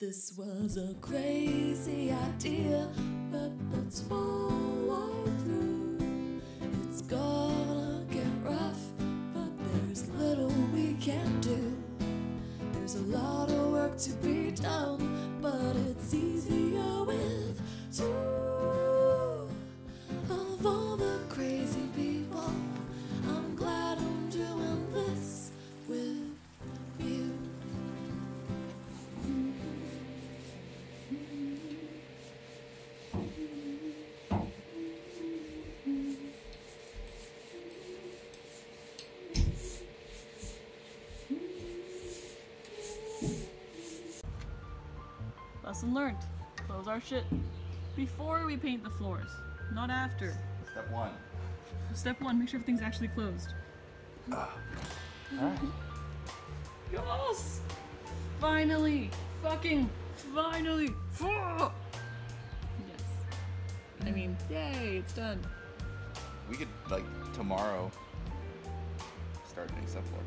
This was a crazy idea, but let's follow through. It's gonna get rough, but there's little we can do. There's a lot of work to be done, but it's easier with two. Lesson learned. Close our shit before we paint the floors, not after. Step one. Step one, make sure everything's actually closed. Alright. Yes! Finally! Fucking finally! Yes. I mean, yay, it's done. We could, like, tomorrow start doing step four.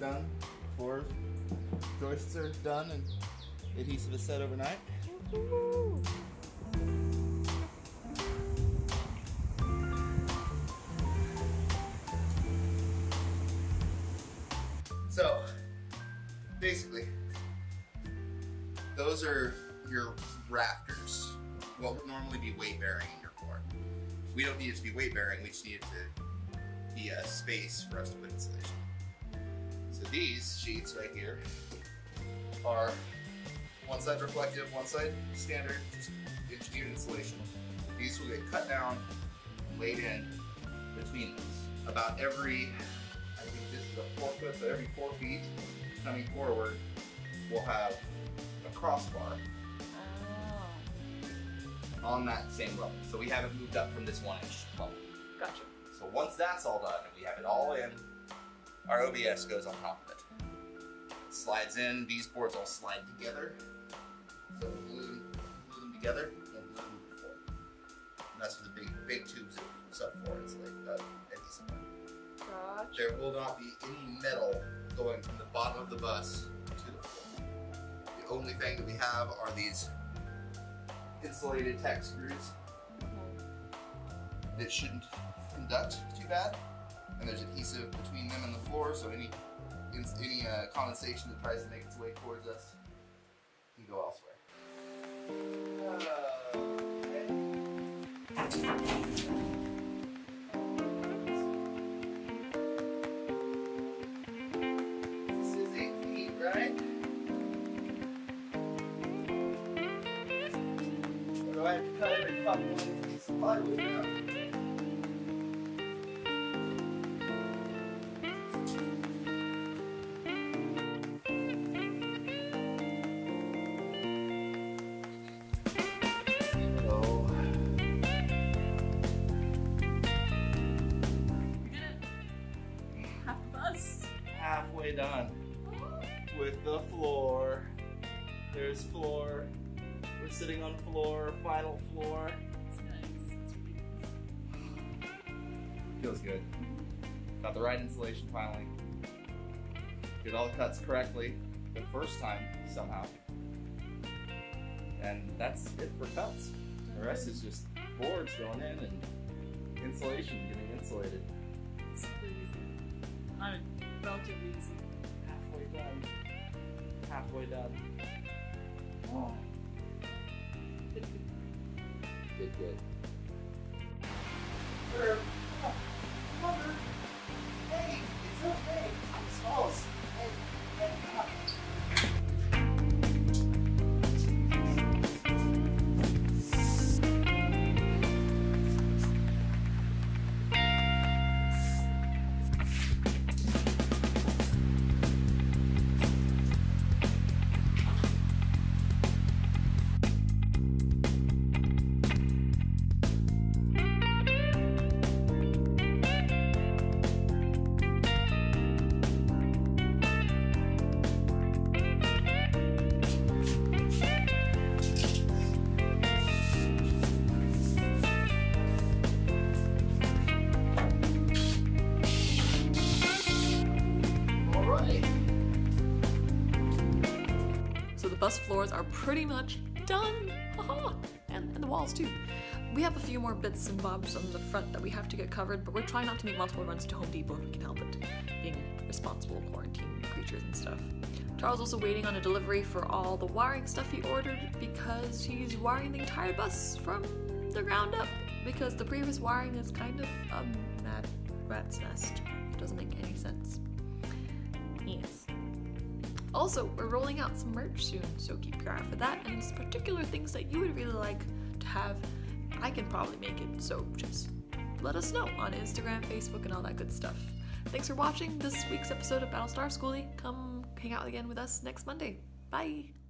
Done. Floor joists are done and adhesive is set overnight. So, basically, those are your rafters. What would normally be weight bearing in your floor. We don't need it to be weight bearing, we just need it to be a space for us to put insulation. So these sheets right here are one side reflective, one side standard, just engineered insulation. These will get cut down, and laid in between these. About every, I think this is a four foot, so every four feet coming forward, we'll have a crossbar Oh, on that same level. So we haven't moved up from this one inch level. gotcha. So once that's all done and we have it all in, our OBS goes on top of it. It slides in, these boards all slide together. So we glue glue them together and glue them before. And that's what the big big tubes of sub four insulate uh, adhesive. Gotcha. There will not be any metal going from the bottom of the bus to the floor. The only thing that we have are these insulated tack screws that shouldn't conduct too bad. And there's adhesive between them and the floor, so any any uh, condensation that tries to make its way towards us can go elsewhere. This is eight feet, right? Or do I have to cut every fucking one of these plywood? Halfway done with the floor. There's floor. We're sitting on floor, final floor. It's nice. It's really nice. Feels good. Got the right insulation finally. Did all the cuts correctly the first time somehow. And that's it for cuts. The rest is just boards going in and insulation getting insulated. Super easy. I mean, relatively easy. Halfway done. Oh, Good, good. Bus floors are pretty much done. And, and the walls too. We have a few more bits and bobs on the front that we have to get covered, but we're trying not to make multiple runs to Home Depot if we can help it, being responsible quarantine creatures and stuff. Charles is also waiting on a delivery for all the wiring stuff he ordered because he's wiring the entire bus from the ground up because the previous wiring is kind of a mad rat's nest. It doesn't make any sense. Yes. Also, we're rolling out some merch soon, so keep your eye for that. And there's particular things that you would really like to have. I can probably make it, so just let us know on Instagram, Facebook, and all that good stuff. Thanks for watching this week's episode of Battlestar Skoolie. Come hang out again with us next Monday. Bye!